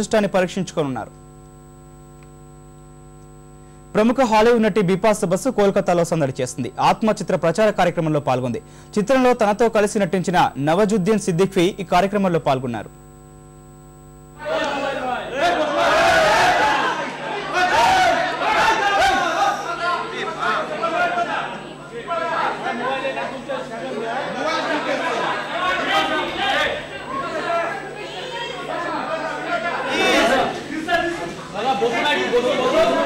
అదృష్టాన్ని పరీక్షించుకోనున్నారు. ప్రముఖ హాలీవుడ్ నటి బిపాస్ బస్సు కోల్కతాలో సందడి చేసింది. ఆత్మ చిత్ర ప్రచార కార్యక్రమంలో పాల్గొంది. చిత్రంలో తనతో కలిసి నటించిన నవజుద్దీన్ సిద్దిఖ్వి ఈ కార్యక్రమంలో పాల్గొన్నారు. Yeah. 僕なりご存知